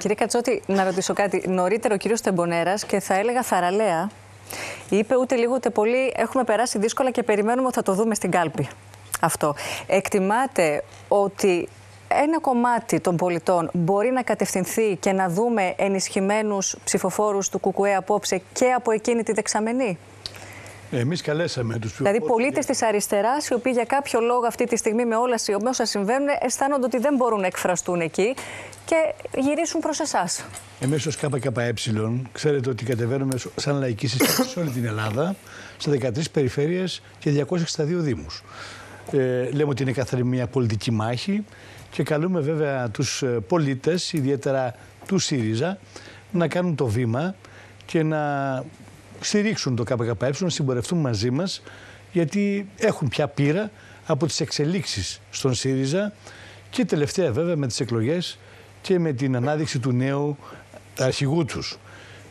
Κύριε Κατσότη, να ρωτήσω κάτι. Νωρίτερα ο κύριος Τεμπονέρας και θα έλεγα θαραλέα, είπε ούτε λίγο ούτε πολύ έχουμε περάσει δύσκολα και περιμένουμε ότι θα το δούμε στην κάλπη. Αυτό. Εκτιμάτε ότι ένα κομμάτι των πολιτών μπορεί να κατευθυνθεί και να δούμε ενισχυμένους ψηφοφόρους του ΚΚΕ απόψε και από εκείνη τη δεξαμενή; Εμείς καλέσαμε τους Δηλαδή, πολίτες της αριστεράς, οι οποίοι για κάποιο λόγο αυτή τη στιγμή με όλα όσα συμβαίνουν, αισθάνονται ότι δεν μπορούν να εκφραστούν εκεί και γυρίσουν προς εσάς. Εμείς ως ΚΚΕ, ξέρετε ότι κατεβαίνουμε σαν λαϊκή συστήση σε όλη την Ελλάδα, σε 13 περιφέρειες και 262 Δήμους. Ε, λέμε ότι είναι καθαρή μια πολιτική μάχη και καλούμε βέβαια τους πολίτες, ιδιαίτερα του ΣΥΡΙΖΑ, να κάνουν το βήμα και να στηρίξουν το ΚΚΕ, να συμπορευτούν μαζί μας, γιατί έχουν πια πείρα από τις εξελίξεις στον ΣΥΡΙΖΑ και τελευταία βέβαια με τις εκλογές και με την ανάδειξη του νέου αρχηγού τους.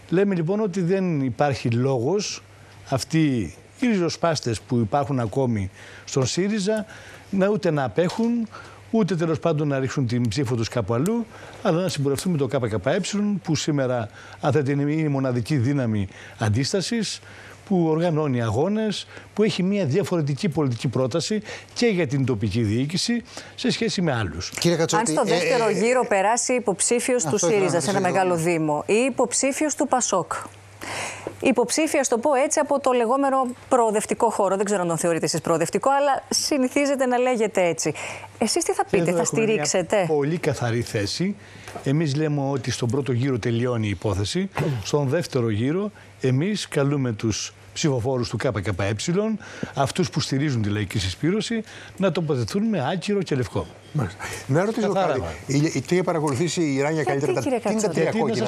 Λέμε λοιπόν ότι δεν υπάρχει λόγος αυτοί οι ριζοσπάστες που υπάρχουν ακόμη στον ΣΥΡΙΖΑ να ούτε να απέχουν, ούτε τέλος πάντων να ρίξουν την ψήφο τους κάπου αλλού, αλλά να συμπορευτούν με το ΚΚΕ που σήμερα, αν θέλετε, είναι η μοναδική δύναμη αντίστασης που οργανώνει αγώνες, που έχει μια διαφορετική πολιτική πρόταση και για την τοπική διοίκηση σε σχέση με άλλους. Κύριε Αν στο δεύτερο ε, ε, γύρο περάσει υποψήφιος του ΣΥΡΙΖΑ σε ένα μεγάλο δήμο ή υποψήφιος του ΠΑΣΟΚ, υποψήφια, στο πω έτσι, από το λεγόμενο προοδευτικό χώρο. Δεν ξέρω αν τον θεωρείτε εσείς προοδευτικό, αλλά συνηθίζεται να λέγεται έτσι. Εσείς τι θα πείτε, θα στηρίξετε. Μια πολύ καθαρή θέση. Εμείς λέμε ότι στον πρώτο γύρο τελειώνει η υπόθεση. Στον δεύτερο γύρο, εμείς καλούμε τους ψηφοφόρους του ΚΚΕ, αυτούς που στηρίζουν τη λαϊκή συσπήρωση, να τοποθετηθούν με άκυρο και λευκό. Μάλιστα. Να ρωτήσω κάτι. Τι έχει παρακολουθήσει η Ράνια καλύτερα; Τι είναι τα τρία κόκκινα.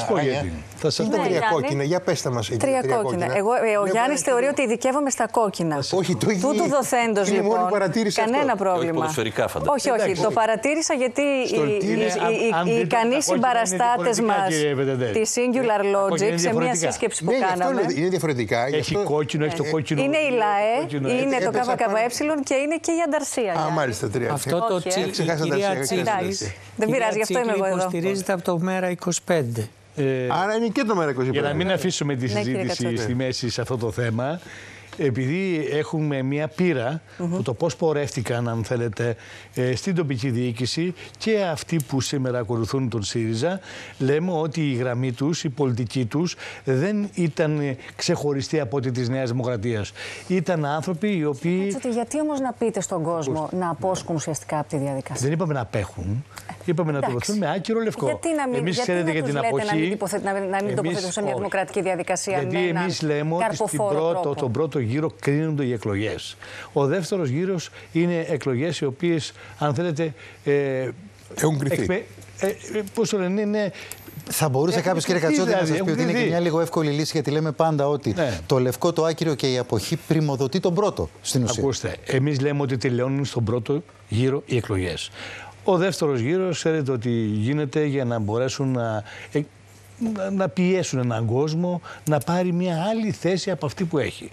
Θα σας πω. τρία κόκκινα; Για πέστε μας. Τρία κόκκινα. Εγώ, ε, ο Γιάννης θεωρεί ότι ειδικεύομαι στα κόκκινα. Όχι, το ίδιο. Τούτου δοθέντος λοιπόν. Κανένα πρόβλημα. Όχι, όχι. Το παρατήρησα γιατί οι ικανοί συμπαραστάτες μας της Singular Logic σε μια σύσκεψη που κάναμε. Είναι διαφορετικά. Έχει κόκκινο, έχει το κόκκινο. Είναι η ΛΑΕ, είναι το ΚΚΕ και είναι και η Ανταρσία. Α, μάλιστα, τρία. Αυτό το κυρία Δεν πειράζει, γι' αυτό είμαι εγώ εδώ. υποστηρίζεται από το μέρα 25. Ε, Άρα είναι και το μέρα 25. Για να μην αφήσουμε τη ναι, συζήτηση στη μέση σε αυτό το θέμα, επειδή έχουμε μία πείρα που το πώς πορεύτηκαν, αν θέλετε, ε, στην τοπική διοίκηση και αυτοί που σήμερα ακολουθούν τον ΣΥΡΙΖΑ, λέμε ότι η γραμμή τους, η πολιτική τους δεν ήταν ξεχωριστή από ό,τι της Νέας Δημοκρατίας. Ήταν άνθρωποι οι οποίοι... γιατί όμως να πείτε στον κόσμο να απόσκουν ουσιαστικά από τη διαδικασία; Δεν είπαμε να απέχουν. Είπαμε να το με άκυρο λευκό. Γιατί να μην, εμείς γιατί να για την αποχή. Να μην, να μην τοποθετηθούν σε μια δημοκρατική διαδικασία. Γιατί εμείς λέμε ότι στην πρώτο, τον πρώτο γύρο κρίνονται οι εκλογές. Ο δεύτερος γύρος είναι εκλογές οι οποίες, αν θέλετε. Ε, Έχουν κρυφτεί. Εκπε... Ε, ε, Πώς το λένε, είναι θα μπορούσε κάποιος, κύριε Κατσότη, να σας πει ότι είναι και μια λίγο εύκολη λύση, γιατί λέμε πάντα ότι ναι. το λευκό, το άκυρο και η αποχή πρημοδοτεί τον πρώτο στην ουσία. Ακούστε, εμείς λέμε ότι τελειώνουν στον πρώτο γύρο οι εκλογές. Ο δεύτερος γύρος ξέρετε ότι γίνεται για να μπορέσουν να, ε, να πιέσουν έναν κόσμο να πάρει μια άλλη θέση από αυτή που έχει.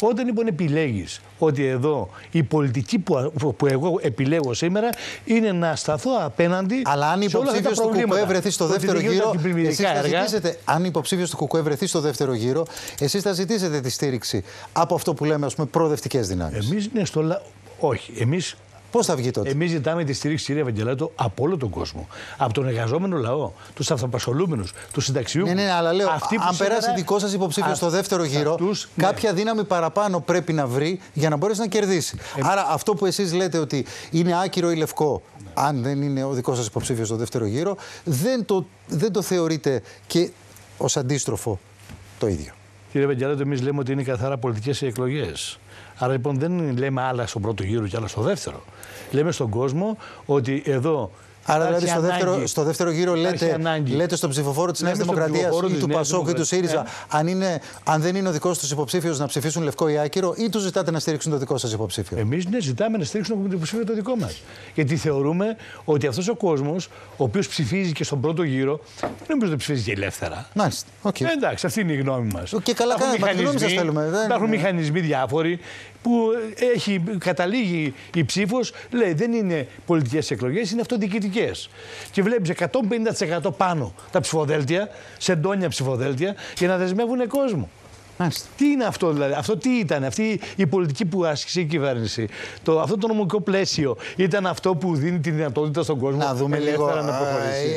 Όταν λοιπόν επιλέγεις ότι εδώ η πολιτική που, που εγώ επιλέγω σήμερα είναι να σταθώ απέναντι. Αλλά αν υποψήφιος του ΚΚΕ βρεθεί στο δεύτερο γύρο. Εσείς θα ζητήσετε, αν υποψήφιος του ΚΚΕ βρεθεί στο δεύτερο γύρο, εσείς θα ζητήσετε τη στήριξη από αυτό που λέμε, ας πούμε, προοδευτικές δυνάμεις. Εμείς είναι στο. Όχι. Εμείς Πώς θα βγει τότε; Εμείς ζητάμε τη στήριξη, κύριε Ευαγγελάτο, από όλο τον κόσμο. Από τον εργαζόμενο λαό, τους αυτοπασχολούμενου, τους συνταξιού. Ναι, ναι, αλλά λέω, αν περάσει δικό σας υποψήφιο στο δεύτερο γύρο, αυτούς, ναι. κάποια δύναμη παραπάνω πρέπει να βρει για να μπορέσει να κερδίσει. Άρα αυτό που εσείς λέτε ότι είναι άκυρο ή λευκό, αν δεν είναι ο δικός σας υποψήφιος στο δεύτερο γύρο, δεν το, δεν το θεωρείτε και ως αντίστροφο το ίδιο. Κύριε Ευαγγελάτο, εμείς λέμε ότι είναι καθαρά πολιτικές εκλογές. Άρα λοιπόν δεν λέμε άλλα στον πρώτο γύρο και άλλα στο δεύτερο. Λέμε στον κόσμο ότι εδώ Άρα δηλαδή στο δεύτερο, στο δεύτερο γύρο λέτε, λέτε στον ψηφοφόρο της Νέας Δημοκρατίας ή του Πασόκ ή του ΣΥΡΙΖΑ, αν, είναι, αν δεν είναι ο δικός τους υποψήφιος να ψηφίσουν λευκό ή άκυρο, ή τους ζητάτε να στηρίξουν το δικό σας υποψήφιο; Εμείς ναι, ζητάμε να στηρίξουν το υποψήφιο το δικό μας. Γιατί θεωρούμε ότι αυτός ο κόσμος, ο οποίος ψηφίζει και στον πρώτο γύρο, δεν νομίζω ότι ψηφίζει και ελεύθερα. Μάλιστα. Okay. Ε, εντάξει, αυτή είναι η γνώμη μας. Και καλά κάνετε, Υπάρχουν μηχανισμοί διάφοροι που έχει καταλήγει η ψήφος, λέει δεν είναι πολιτικές εκλογές, είναι αυτοδιοικητικές. Και βλέπεις 150% πάνω τα ψηφοδέλτια, σε εντόνια ψηφοδέλτια, για να δεσμεύουν κόσμο. Τι είναι αυτό δηλαδή, αυτό τι ήταν, αυτή η πολιτική που άσκησε η κυβέρνηση; Το, αυτό το νομικό πλαίσιο ήταν αυτό που δίνει τη δυνατότητα στον κόσμο να δούμε λίγο, να προχωρήσει.